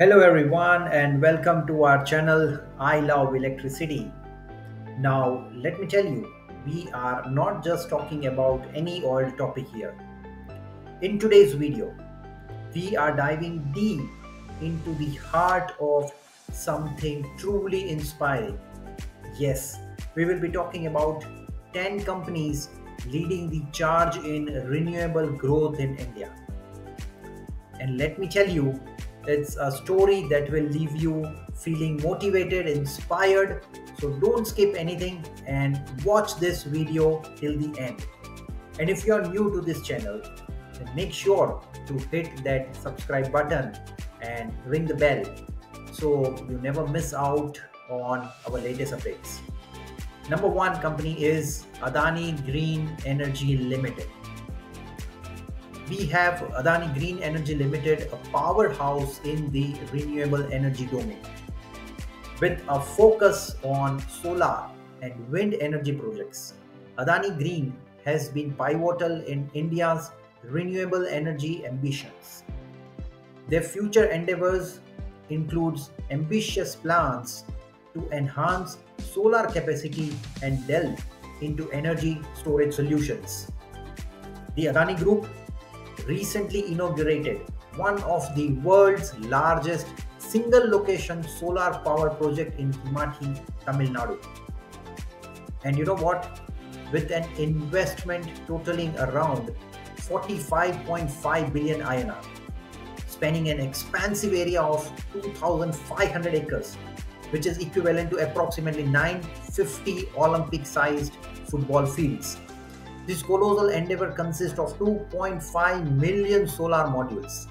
Hello, everyone, and welcome to our channel I Love Electricity. Now, let me tell you, we are not just talking about any old topic here. In today's video, we are diving deep into the heart of something truly inspiring. Yes, we will be talking about 10 companies leading the charge in renewable growth in India. And let me tell you, it's a story that will leave you feeling motivated, inspired. So don't skip anything and watch this video till the end. And if you're new to this channel, make sure to hit that subscribe button and ring the bell so you never miss out on our latest updates. Number one company is Adani Green Energy Limited we have Adani Green Energy Limited, a powerhouse in the renewable energy domain. With a focus on solar and wind energy projects, Adani Green has been pivotal in India's renewable energy ambitions. Their future endeavors includes ambitious plans to enhance solar capacity and delve into energy storage solutions. The Adani Group recently inaugurated one of the world's largest single location solar power project in Kamuthi, Tamil Nadu. And you know what? With an investment totaling around 45.5 billion INR, spanning an expansive area of 2,500 acres, which is equivalent to approximately 950 Olympic sized football fields this colossal endeavor consists of 2.5 million solar modules,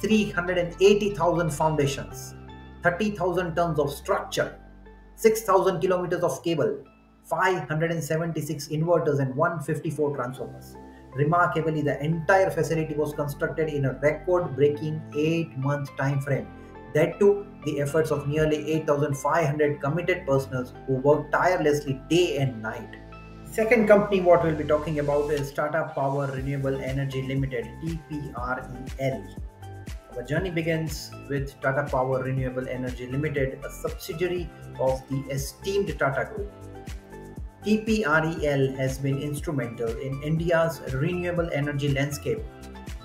380,000 foundations, 30,000 tons of structure, 6,000 kilometers of cable, 576 inverters, and 154 transformers. Remarkably, the entire facility was constructed in a record breaking 8 month time frame. That too, the efforts of nearly 8,500 committed personnel who worked tirelessly day and night. Second company what we'll be talking about is Tata Power Renewable Energy Limited TPREL. Our journey begins with Tata Power Renewable Energy Limited, a subsidiary of the esteemed Tata Group. TPREL has been instrumental in India's renewable energy landscape,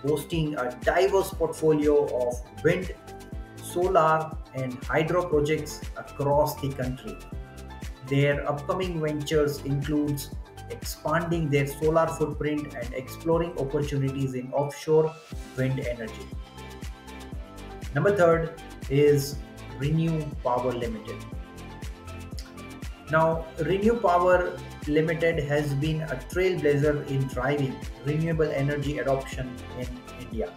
boasting a diverse portfolio of wind, solar, and hydro projects across the country. Their upcoming ventures includes expanding their solar footprint and exploring opportunities in offshore wind energy. Number third is ReNew Power Limited. Now, ReNew Power Limited has been a trailblazer in driving renewable energy adoption in India,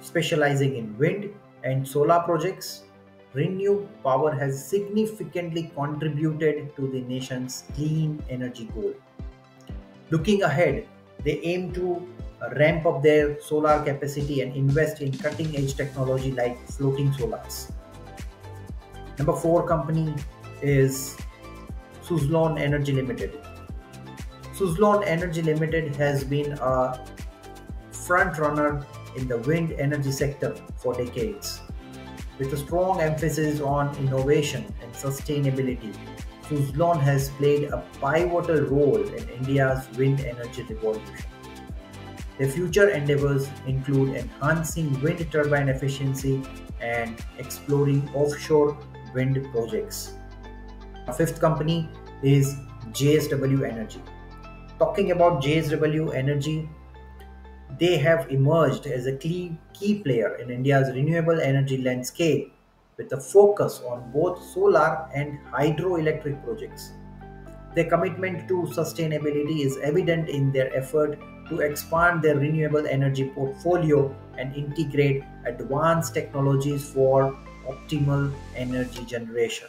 specializing in wind and solar projects ReNew Power has significantly contributed to the nation's clean energy goal. Looking ahead, they aim to ramp up their solar capacity and invest in cutting edge technology like floating solars. Number four company is Suzlon Energy Limited. Suzlon Energy Limited has been a front runner in the wind energy sector for decades. With a strong emphasis on innovation and sustainability, Suzlon has played a pivotal role in India's wind energy revolution. The future endeavors include enhancing wind turbine efficiency and exploring offshore wind projects. A fifth company is JSW Energy. Talking about JSW Energy, they have emerged as a key, key player in India's renewable energy landscape with a focus on both solar and hydroelectric projects. Their commitment to sustainability is evident in their effort to expand their renewable energy portfolio and integrate advanced technologies for optimal energy generation.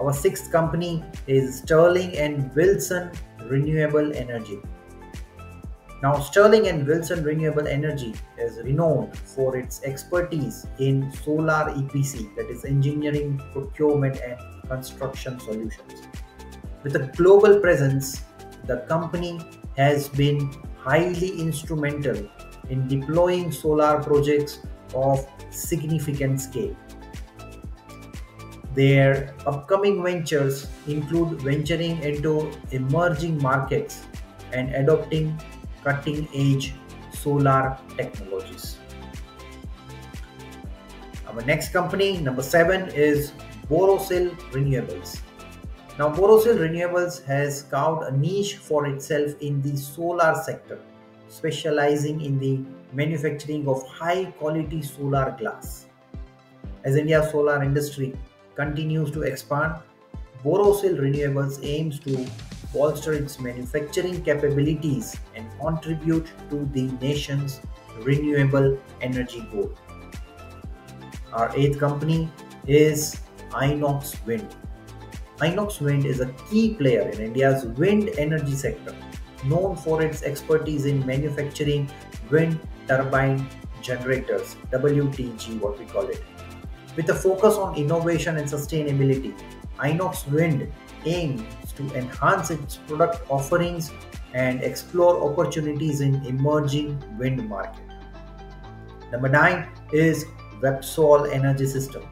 Our sixth company is Sterling and Wilson Renewable Energy. Now, Sterling and Wilson Renewable Energy is renowned for its expertise in solar EPC, that is, engineering, procurement, and construction solutions. With a global presence, the company has been highly instrumental in deploying solar projects of significant scale. Their upcoming ventures include venturing into emerging markets and adopting cutting edge solar technologies. Our next company, number seven, is Borosil Renewables. Now, Borosil Renewables has carved a niche for itself in the solar sector, specializing in the manufacturing of high quality solar glass. As India's solar industry continues to expand, Borosil Renewables aims to bolster its manufacturing capabilities and contribute to the nation's renewable energy goal. Our eighth company is Inox Wind. Inox Wind is a key player in India's wind energy sector, known for its expertise in manufacturing wind turbine generators, WTG, what we call it. With a focus on innovation and sustainability, Inox Wind aims to enhance its product offerings and explore opportunities in emerging wind market. Number 9 is Websol Energy System.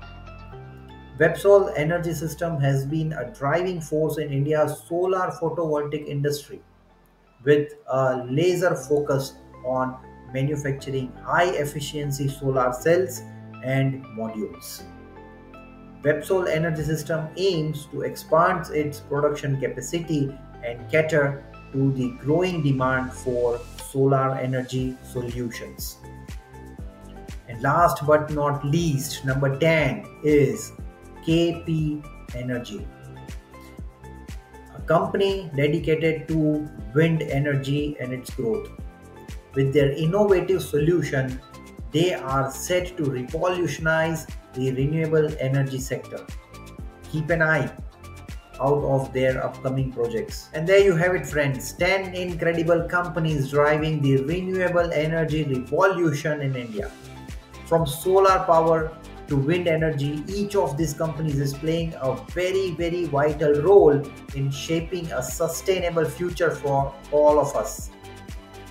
Websol Energy System has been a driving force in India's solar photovoltaic industry with a laser focus on manufacturing high efficiency solar cells and modules. Websol Energy System aims to expand its production capacity and cater to the growing demand for solar energy solutions. And last but not least, number 10 is KP Energy, a company dedicated to wind energy and its growth. With their innovative solution, they are set to revolutionize the renewable energy sector. Keep an eye out of their upcoming projects. And there you have it, friends 10 incredible companies driving the renewable energy revolution in India. From solar power to wind energy, each of these companies is playing a very, very vital role in shaping a sustainable future for all of us.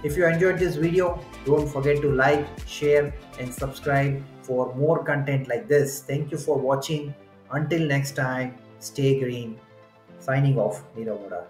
If you enjoyed this video, don't forget to like, share, and subscribe for more content like this. Thank you for watching. Until next time, stay green. Signing off, Nirav.